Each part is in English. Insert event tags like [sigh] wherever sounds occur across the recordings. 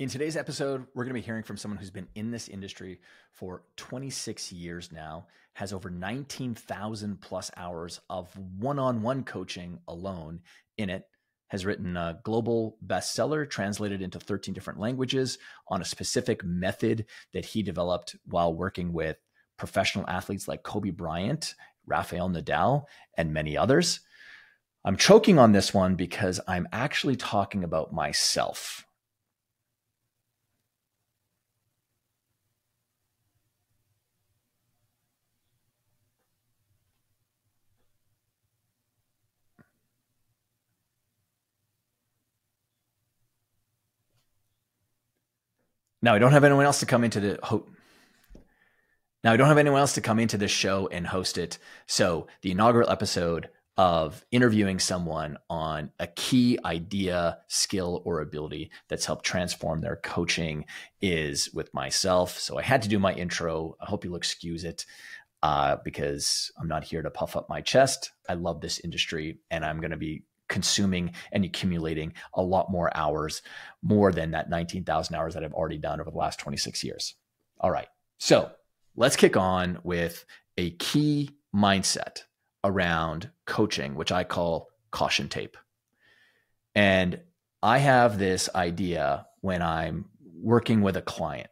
In today's episode, we're going to be hearing from someone who's been in this industry for 26 years now, has over 19,000 plus hours of one on one coaching alone in it, has written a global bestseller translated into 13 different languages on a specific method that he developed while working with professional athletes like Kobe Bryant, Rafael Nadal, and many others. I'm choking on this one because I'm actually talking about myself Now I don't have anyone else to come into the ho- now I don't have anyone else to come into this show and host it. So the inaugural episode of interviewing someone on a key idea, skill, or ability that's helped transform their coaching is with myself. So I had to do my intro. I hope you'll excuse it uh, because I'm not here to puff up my chest. I love this industry and I'm going to be consuming and accumulating a lot more hours, more than that 19,000 hours that I've already done over the last 26 years. All right. So let's kick on with a key mindset around coaching, which I call caution tape. And I have this idea when I'm working with a client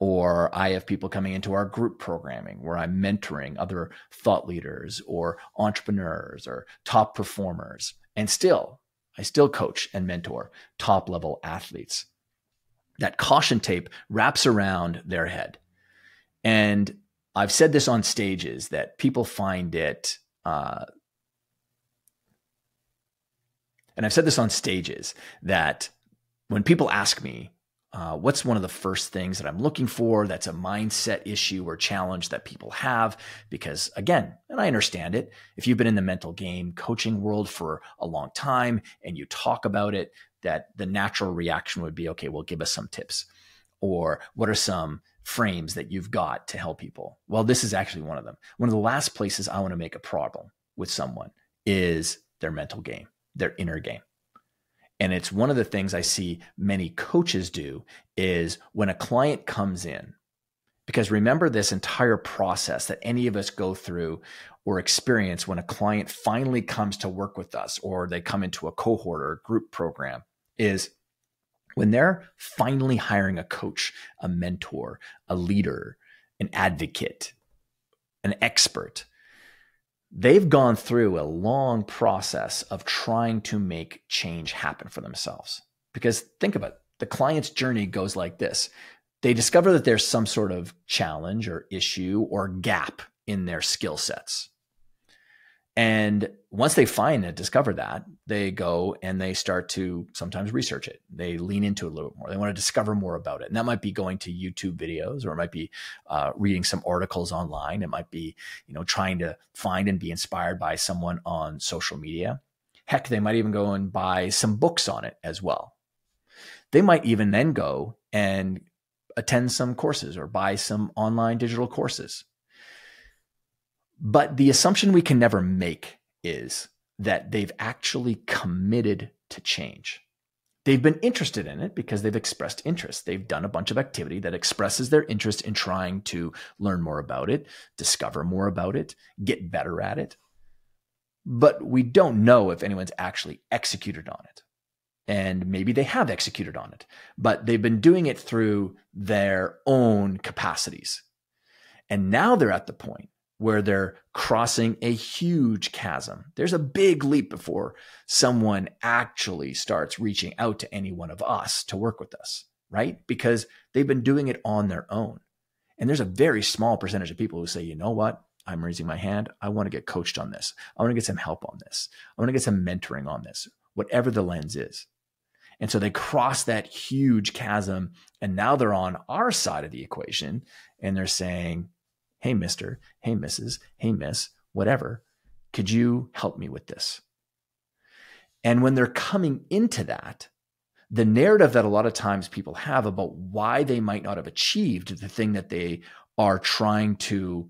or I have people coming into our group programming where I'm mentoring other thought leaders or entrepreneurs or top performers. And still, I still coach and mentor top level athletes. That caution tape wraps around their head. And I've said this on stages that people find it, uh, and I've said this on stages that when people ask me, uh, what's one of the first things that I'm looking for that's a mindset issue or challenge that people have? Because again, and I understand it, if you've been in the mental game coaching world for a long time and you talk about it, that the natural reaction would be, okay, well, give us some tips. Or what are some frames that you've got to help people? Well, this is actually one of them. One of the last places I want to make a problem with someone is their mental game, their inner game. And it's one of the things I see many coaches do is when a client comes in, because remember this entire process that any of us go through or experience when a client finally comes to work with us or they come into a cohort or a group program is when they're finally hiring a coach, a mentor, a leader, an advocate, an expert they've gone through a long process of trying to make change happen for themselves. Because think about it, the client's journey goes like this. They discover that there's some sort of challenge or issue or gap in their skill sets. And once they find and discover that, they go and they start to sometimes research it. They lean into it a little bit more. They want to discover more about it. And that might be going to YouTube videos or it might be uh, reading some articles online. It might be, you know, trying to find and be inspired by someone on social media. Heck, they might even go and buy some books on it as well. They might even then go and attend some courses or buy some online digital courses but the assumption we can never make is that they've actually committed to change. They've been interested in it because they've expressed interest. They've done a bunch of activity that expresses their interest in trying to learn more about it, discover more about it, get better at it. But we don't know if anyone's actually executed on it. And maybe they have executed on it, but they've been doing it through their own capacities. And now they're at the point where they're crossing a huge chasm. There's a big leap before someone actually starts reaching out to any one of us to work with us, right? Because they've been doing it on their own. And there's a very small percentage of people who say, you know what? I'm raising my hand. I want to get coached on this. I want to get some help on this. I want to get some mentoring on this, whatever the lens is. And so they cross that huge chasm. And now they're on our side of the equation and they're saying, Hey, Mr., hey, Mrs., hey, Miss, whatever, could you help me with this? And when they're coming into that, the narrative that a lot of times people have about why they might not have achieved the thing that they are trying to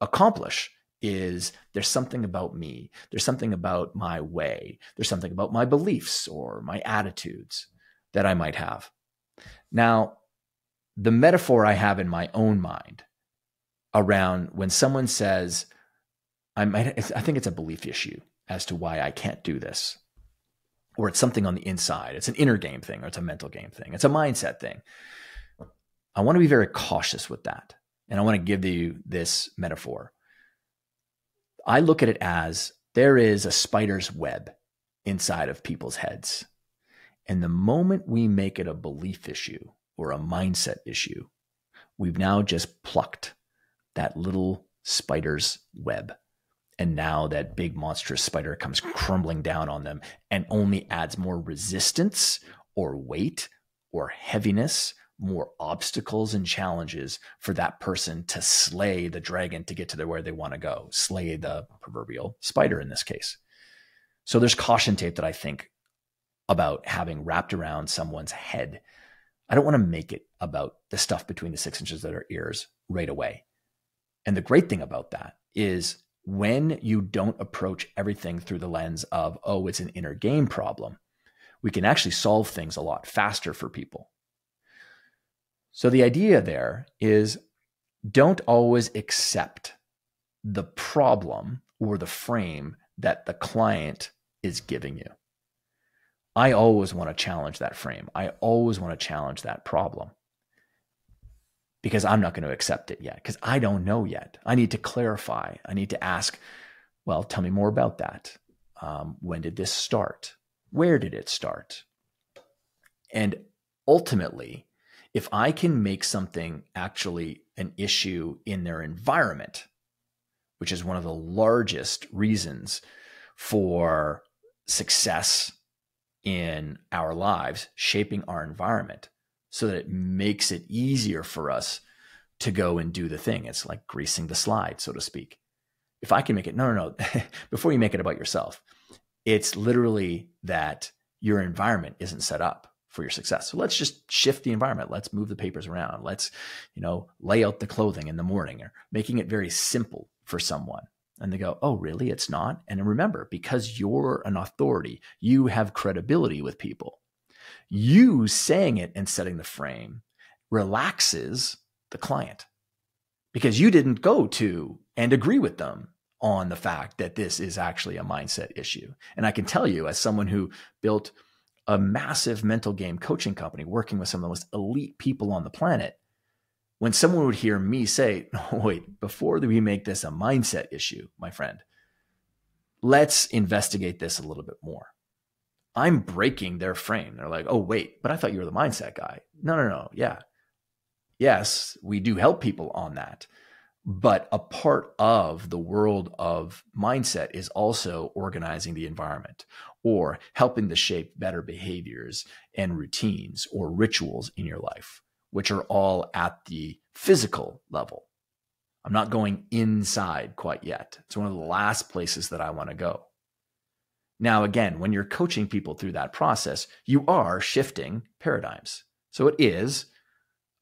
accomplish is there's something about me. There's something about my way. There's something about my beliefs or my attitudes that I might have. Now, the metaphor I have in my own mind around when someone says, I might, I think it's a belief issue as to why I can't do this, or it's something on the inside. It's an inner game thing, or it's a mental game thing. It's a mindset thing. I want to be very cautious with that. And I want to give you this metaphor. I look at it as there is a spider's web inside of people's heads. And the moment we make it a belief issue or a mindset issue, we've now just plucked that little spider's web. And now that big monstrous spider comes crumbling down on them and only adds more resistance or weight or heaviness, more obstacles and challenges for that person to slay the dragon to get to where they want to go, slay the proverbial spider in this case. So there's caution tape that I think about having wrapped around someone's head. I don't want to make it about the stuff between the six inches of their ears right away. And the great thing about that is when you don't approach everything through the lens of, oh, it's an inner game problem, we can actually solve things a lot faster for people. So the idea there is don't always accept the problem or the frame that the client is giving you. I always want to challenge that frame. I always want to challenge that problem because I'm not going to accept it yet because I don't know yet. I need to clarify. I need to ask, well, tell me more about that. Um, when did this start? Where did it start? And ultimately, if I can make something actually an issue in their environment, which is one of the largest reasons for success in our lives, shaping our environment so that it makes it easier for us to go and do the thing. It's like greasing the slide, so to speak. If I can make it, no, no, no, [laughs] before you make it about yourself, it's literally that your environment isn't set up for your success. So let's just shift the environment. Let's move the papers around. Let's, you know, lay out the clothing in the morning or making it very simple for someone. And they go, oh, really? It's not. And remember, because you're an authority, you have credibility with people. You saying it and setting the frame relaxes the client because you didn't go to and agree with them on the fact that this is actually a mindset issue. And I can tell you, as someone who built a massive mental game coaching company working with some of the most elite people on the planet, when someone would hear me say, [laughs] wait, before we make this a mindset issue, my friend, let's investigate this a little bit more. I'm breaking their frame. They're like, oh, wait, but I thought you were the mindset guy. No, no, no. Yeah. Yes, we do help people on that. But a part of the world of mindset is also organizing the environment or helping to shape better behaviors and routines or rituals in your life which are all at the physical level. I'm not going inside quite yet. It's one of the last places that I want to go. Now, again, when you're coaching people through that process, you are shifting paradigms. So it is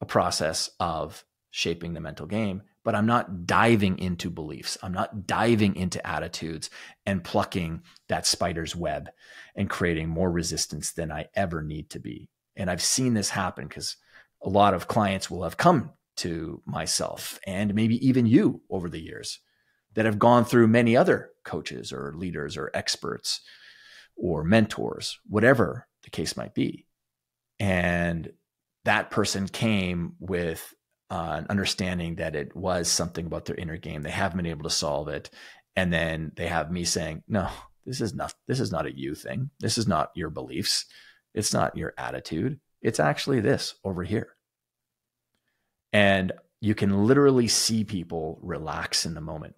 a process of shaping the mental game, but I'm not diving into beliefs. I'm not diving into attitudes and plucking that spider's web and creating more resistance than I ever need to be. And I've seen this happen because a lot of clients will have come to myself and maybe even you over the years that have gone through many other coaches or leaders or experts or mentors, whatever the case might be. And that person came with uh, an understanding that it was something about their inner game. They haven't been able to solve it. And then they have me saying, no, this is not, this is not a you thing. This is not your beliefs. It's not your attitude. It's actually this over here. And you can literally see people relax in the moment.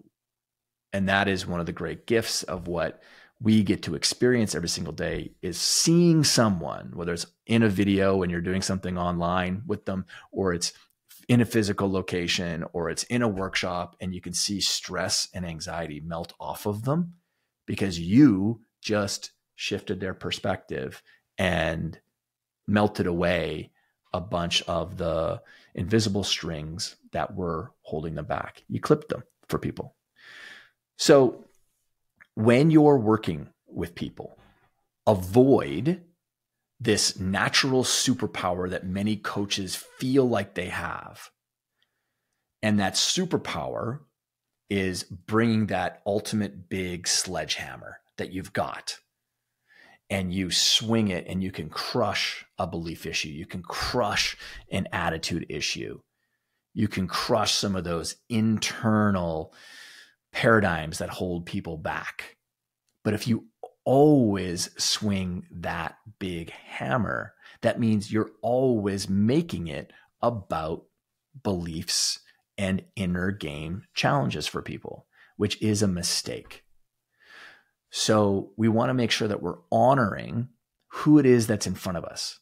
And that is one of the great gifts of what we get to experience every single day is seeing someone, whether it's in a video when you're doing something online with them, or it's in a physical location, or it's in a workshop, and you can see stress and anxiety melt off of them because you just shifted their perspective and melted away a bunch of the invisible strings that were holding them back. You clipped them for people. So when you're working with people, avoid this natural superpower that many coaches feel like they have. And that superpower is bringing that ultimate big sledgehammer that you've got and you swing it and you can crush a belief issue. You can crush an attitude issue. You can crush some of those internal paradigms that hold people back. But if you always swing that big hammer, that means you're always making it about beliefs and inner game challenges for people, which is a mistake. So we want to make sure that we're honoring who it is that's in front of us.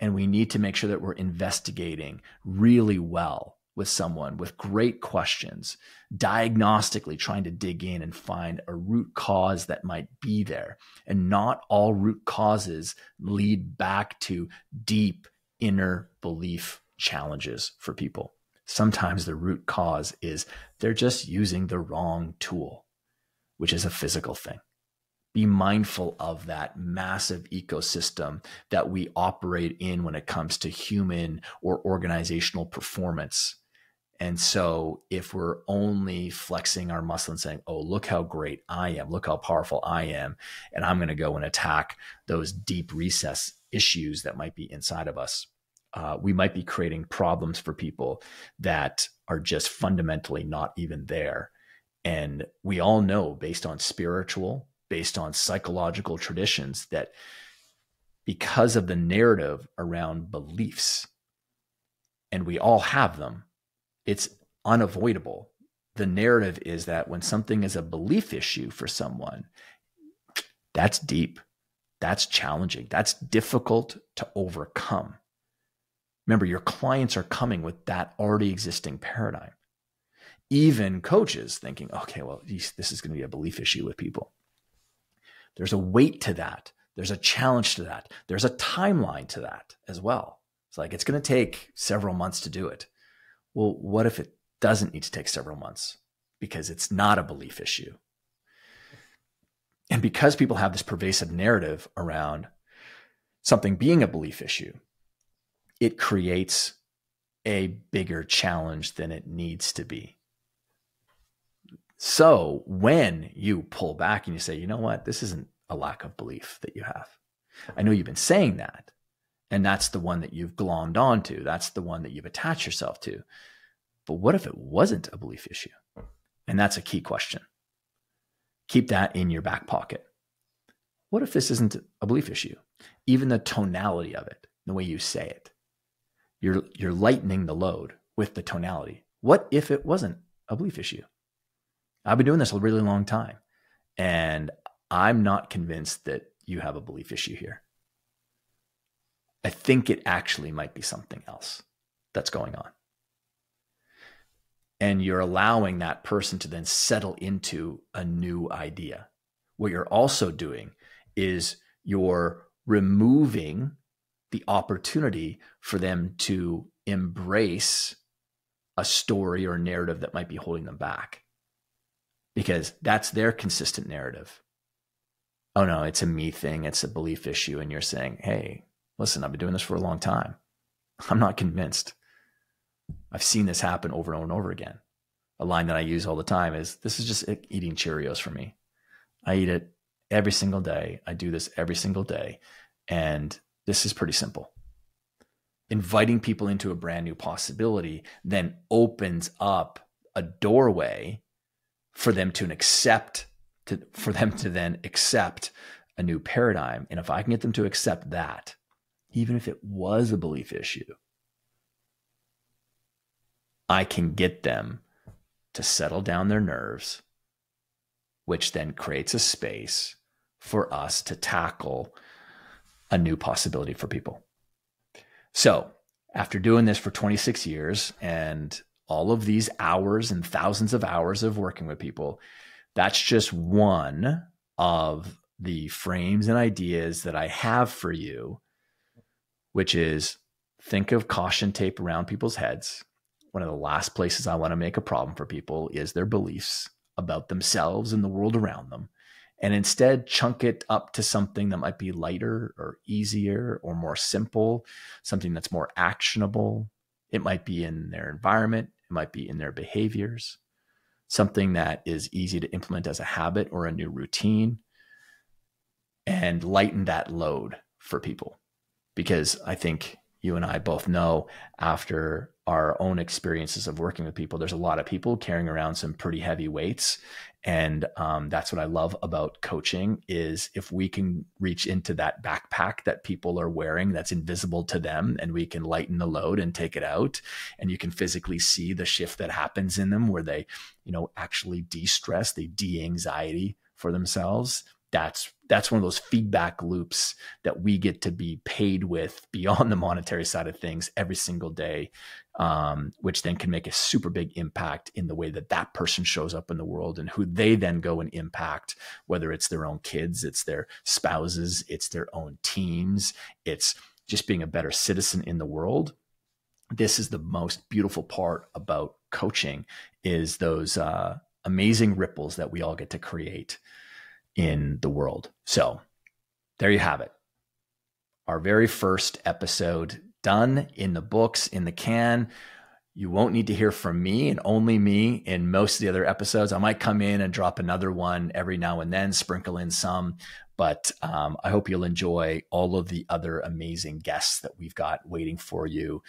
And we need to make sure that we're investigating really well with someone with great questions, diagnostically trying to dig in and find a root cause that might be there. And not all root causes lead back to deep inner belief challenges for people. Sometimes the root cause is they're just using the wrong tool which is a physical thing. Be mindful of that massive ecosystem that we operate in when it comes to human or organizational performance. And so, if we're only flexing our muscle and saying, Oh, look how great I am, look how powerful I am, and I'm going to go and attack those deep recess issues that might be inside of us, uh, we might be creating problems for people that are just fundamentally not even there. And we all know, based on spiritual, based on psychological traditions, that because of the narrative around beliefs, and we all have them, it's unavoidable. The narrative is that when something is a belief issue for someone, that's deep, that's challenging, that's difficult to overcome. Remember, your clients are coming with that already existing paradigm even coaches thinking, okay, well, this is going to be a belief issue with people. There's a weight to that. There's a challenge to that. There's a timeline to that as well. It's like it's going to take several months to do it. Well, what if it doesn't need to take several months because it's not a belief issue? And because people have this pervasive narrative around something being a belief issue, it creates a bigger challenge than it needs to be. So when you pull back and you say, you know what, this isn't a lack of belief that you have. I know you've been saying that. And that's the one that you've glommed onto. That's the one that you've attached yourself to. But what if it wasn't a belief issue? And that's a key question. Keep that in your back pocket. What if this isn't a belief issue? Even the tonality of it, the way you say it, you're, you're lightening the load with the tonality. What if it wasn't a belief issue? I've been doing this a really long time. And I'm not convinced that you have a belief issue here. I think it actually might be something else that's going on. And you're allowing that person to then settle into a new idea. What you're also doing is you're removing the opportunity for them to embrace a story or narrative that might be holding them back because that's their consistent narrative. Oh no, it's a me thing, it's a belief issue. And you're saying, hey, listen, I've been doing this for a long time. [laughs] I'm not convinced. I've seen this happen over and over and over again. A line that I use all the time is this is just eating Cheerios for me. I eat it every single day. I do this every single day. And this is pretty simple. Inviting people into a brand new possibility then opens up a doorway for them to accept to for them to then accept a new paradigm and if i can get them to accept that even if it was a belief issue i can get them to settle down their nerves which then creates a space for us to tackle a new possibility for people. So after doing this for 26 years and all of these hours and thousands of hours of working with people, that's just one of the frames and ideas that I have for you, which is think of caution tape around people's heads. One of the last places I want to make a problem for people is their beliefs about themselves and the world around them. and instead chunk it up to something that might be lighter or easier or more simple, something that's more actionable. It might be in their environment, it might be in their behaviors, something that is easy to implement as a habit or a new routine, and lighten that load for people. Because I think you and I both know after our own experiences of working with people, there's a lot of people carrying around some pretty heavy weights. And um, that's what I love about coaching is if we can reach into that backpack that people are wearing that's invisible to them and we can lighten the load and take it out and you can physically see the shift that happens in them where they, you know, actually de-stress, they de-anxiety for themselves that's that's one of those feedback loops that we get to be paid with beyond the monetary side of things every single day um, which then can make a super big impact in the way that that person shows up in the world and who they then go and impact whether it's their own kids it's their spouses it's their own teams it's just being a better citizen in the world. This is the most beautiful part about coaching is those uh, amazing ripples that we all get to create in the world. So there you have it. Our very first episode done in the books, in the can. You won't need to hear from me and only me in most of the other episodes. I might come in and drop another one every now and then, sprinkle in some, but um, I hope you'll enjoy all of the other amazing guests that we've got waiting for you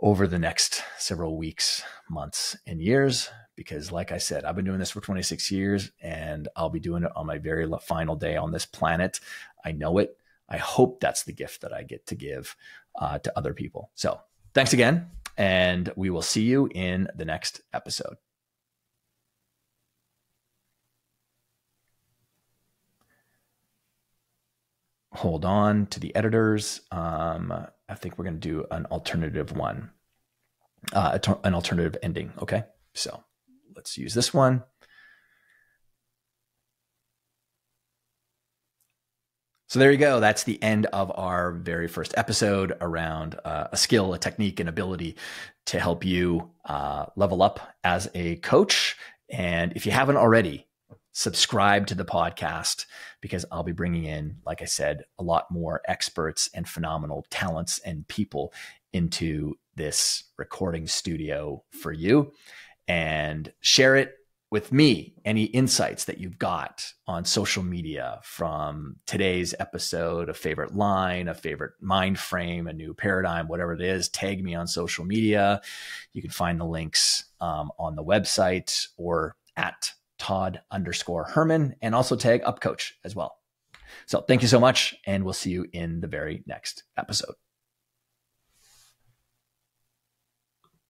over the next several weeks, months, and years because like I said, I've been doing this for 26 years and I'll be doing it on my very final day on this planet. I know it. I hope that's the gift that I get to give uh, to other people. So thanks again. And we will see you in the next episode. Hold on to the editors. Um, I think we're going to do an alternative one, uh, an alternative ending. Okay. So. Let's use this one. So there you go. That's the end of our very first episode around uh, a skill, a technique, an ability to help you uh, level up as a coach. And if you haven't already, subscribe to the podcast because I'll be bringing in, like I said, a lot more experts and phenomenal talents and people into this recording studio for you and share it with me any insights that you've got on social media from today's episode, a favorite line, a favorite mind frame, a new paradigm, whatever it is. Tag me on social media. You can find the links um, on the website or at Todd underscore Herman and also tag UpCoach as well. So thank you so much, and we'll see you in the very next episode.